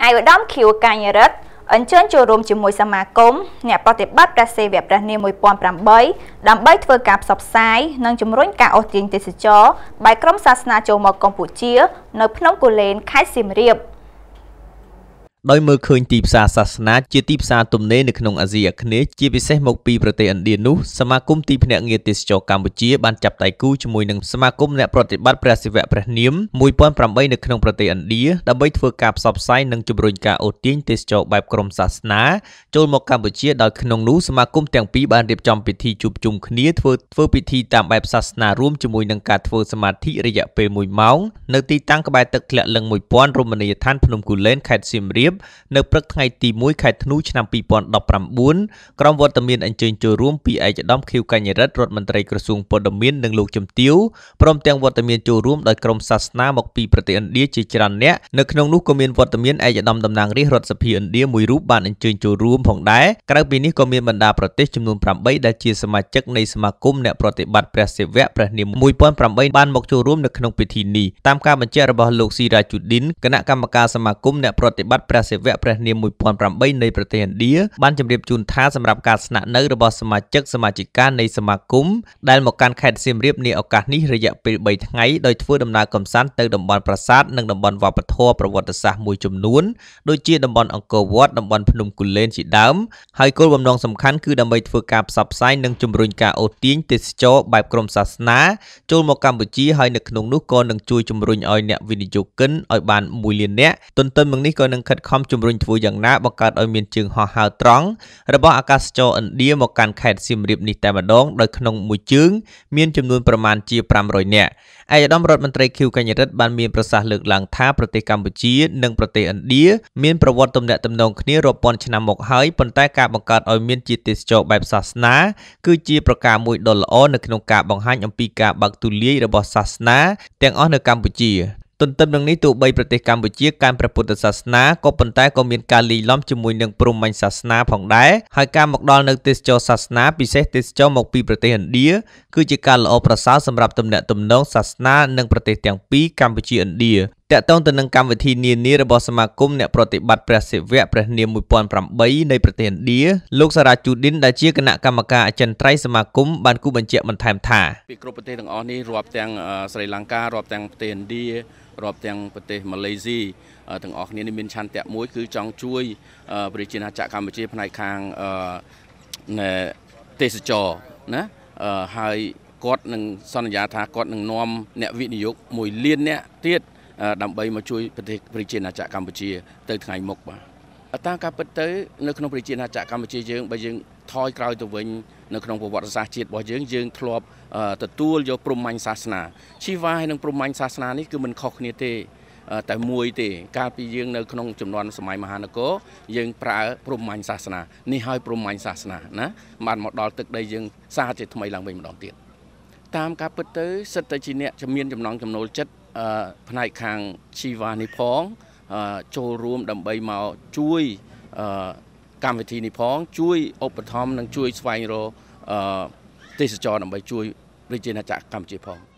អាយឧត្តមខៀវកាញរិទ្ធអញ្ជើញចូលរួមជាមួយសមាគមអ្នកប្រតិបត្តិព្រះសេវព្រះនាម1008ដើម្បីធ្វើការផ្សព្វផ្សាយនិងជំរុញការអូសទាញទេសចរបែបក្រុមសាសនាចូលមកកម្ពុជា នៅភ្នំគូលែនខេត្តសៀមរាប។ ដោយមើលឃើញទីផ្សារសាសនាជាទីផ្សារទំនេរនៅក្នុងអាស៊ីអាគ្នេយ៍ជាពិសេសមកពីប្រទេសឥណ្ឌានោះសមាគមទីភ្នាក់ងារទេសចរកម្ពុជាបានចាប់ដៃគូជាមួយនឹងសមាគមអ្នកប្រតិបត្តិព្រះសិវៈព្រះនាម1008នៅក្នុងប្រទេសឥណ្ឌាដើម្បីធ្វើការផ្សព្វផ្សាយនិងជំរុញការអូសទាញទេសចរបែបក្រុមសាសនាចូលមកកម្ពុជាដោយក្នុងនោះសមាគមទាំងពីរបានរៀបចំពិធីជួបជុំគ្នាធ្វើធ្វើពិធីតាមបែបសាសនារួមជាមួយនឹងការធ្វើសមាធិរយៈពេល1ម៉ោងនៅទីតាំងក្បែរទឹកធ្លាក់លឹង1000រមណីយដ្ឋានភ្នំគូលែនខេត្តសៀមរាបបនៅព្រឹកថ្ងៃទី1ខែធ្នូឆ្នាំ2019ក្រុមវត្តមានអញ្ជើញចូលរួមពីឯកឧត្តមខៀវកញ្ញរិទ្ធរដ្ឋមន្ត្រីក្រសួងព័ត៌មាននិងលោកជំទាវព្រមទាំងវត្តមានចូលរួមដោយក្រុមសាសនាមកពីប្រទេសឥណ្ឌាជាច្រើនអ្នកនៅក្នុងនោះក៏មានវត្តមានឯកឧត្តមតំណាងរាស្ត្ររដ្ឋសភាឥណ្ឌាមួយរូបបានអញ្ជើញចូលរួមផងដែរក្រៅពីនេះក៏មានបណ្ដាប្រទេសចំនួន8ដែលជាសមាជិកនៃសមាគមអ្នកប្រតិបត្តិព្រះសិវៈព្រះនាម1008បានមកចូលរួមនៅក្នុងពិធីនេះតាមការបញ្ជាក់របស់លោកស៊ីរ៉ាជូឌីនគណៈកម្មការសមាគមអ្នកប្រតិបត្តិព្រះសិវៈព្រះនាម1008នៃប្រទេសឥណ្ឌាបានជម្រាបជូនថាសម្រាប់ការស្នាក់នៅរបស់សមាជិកសមាជិកានៃសមាគមដែលមកកាន់ខេត្តសៀមរាបនាឱកាសនេះរយៈពេល3ថ្ងៃដោយធ្វើដំណើរកំសាន្តទៅតំបន់ប្រាសាទនិងតំបន់វប្បធម៌ប្រវត្តិសាស្ត្រមួយចំនួនដូចជាតំបន់អង្គរវត្តតំបន់ភ្នំគូលែនជាដើមហើយគោលបំណងសំខាន់គឺដើម្បីធ្វើការផ្សព្វផ្សាយនិងជំរុញការអូសទាញទេសចរបែបក្រុមសាសនាចូលមកកម្ពុជាហើយនៅក្នុងនោះក៏នឹងជួយជំរុញឲ្យអ្នកវិនិយោគិនឲ្យបាន1លាននាក់ទន្ទឹមនឹងនេះក៏នឹងខិតខំជំរុញធ្វើយ៉ាងណាបង្កើតឲ្យមានជើងហោះហើរត្រង់របស់អាកាសចរឥណ្ឌាមកកាន់ខេត្តសៀមរាបនេះតែម្ដងដោយក្នុងមួយជើងមានចំនួនប្រមាណជា500នាក់ឯកឧត្តមរដ្ឋមន្ត្រីខៀវកញ្ញរិទ្ធបានមានប្រសាសន៍លើកឡើងថាប្រទេសកម្ពុជា និងប្រទេសឥណ្ឌាមានប្រវត្តិទំនាក់ទំនងគ្នារាប់ពាន់ឆ្នាំមកហើយប៉ុន្តែការបង្កើតឲ្យមានជាទេសចរបែបសាសនាគឺជាប្រការមួយដ៏ល្អនៅក្នុងការបង្ហាញអំពីការបើកទូលាយរបស់សាសនាទាំងអស់នៅកម្ពុជា ទន្ទឹមនឹងនេះទោះបីប្រទេសកម្ពុជាកាន់ព្រះពុទ្ធសាសនាក៏ប៉ុន្តែក៏មានការលីលំជាមួយនឹងព្រហ្មញ្ញសាសនាផងដែរហើយការមកដល់នៅទេសចរសាសនាពិសេសទេសចរមកពីប្រទេសឥណ្ឌាគឺជាការល្អប្រសើរសម្រាប់ទំនាក់ទំនងសាសនានឹងប្រទេសទាំងពីរកម្ពុជាឥណ្ឌា តកតងទៅនឹងកម្មវិធីនានារបស់សមាគមអ្នកប្រតិបត្តិព្រះសិវៈព្រះនាម1008នៃប្រទេសឥណ្ឌាលោកសារ៉ាជូឌីនដែលជាគណៈកម្មការអចិន្ត្រៃយ៍សមាគមបានគូបញ្ជាក់បន្ថែមថាពីគ្រប់ប្រទេសទាំងអស់នេះរាប់ទាំងស្រីលង្ការាប់ទាំងប្រទេសឥណ្ឌារាប់ទាំងប្រទេសម៉ាឡេស៊ីទាំងអស់គ្នានេះមានឆន្ទៈមួយគឺចង់ជួយប្រជាណាចក្រកម្ពុជាផ្នែកខាងទេសចរណាហើយគាត់នឹងសន្យាថាគាត់នឹងនាំអ្នកវិនិយោគ1លានអ្នកទៀត ដើម្បីមកជួយប្រទេសប្រជាណាចក្រកម្ពុជា ទៅថ្ងៃមុខបាទតាមការពិតទៅនៅក្នុងប្រជាណាចក្រកម្ពុជាយើងបើយើងថយក្រោយទៅវិញនៅក្នុងប្រវត្តិសាស្ត្រជាតិរបស់យើងយើងធ្លាប់ទទួលយកព្រហ្មញ្ញសាសនាជីវ៉ាហើយនិងព្រហ្មញ្ញសាសនានេះគឺមិនខុសគ្នាទេតែមួយទេកាលពីយើងនៅក្នុងចំនួនសម័យមហានគរយើងប្រើព្រហ្មញ្ញសាសនានេះហើយព្រហ្មញ្ញសាសនាណាបានមកដល់ទឹកដីយើងសាជាថ្មីឡើងវិញម្ដងទៀតតាមការពិតទៅសិតតែជាអ្នកជំនាញចំណងចំណូលចិត្ត ផ្នែកខាងជីវ៉ានេះផងចូលរួមដើម្បីមកជួយកម្មវិធីនេះផង ជួយឧបត្ថម្ភនិងជួយស្វែងរកទេសចរដើម្បីជួយប្រជាណាចក្រកម្ពុជាផង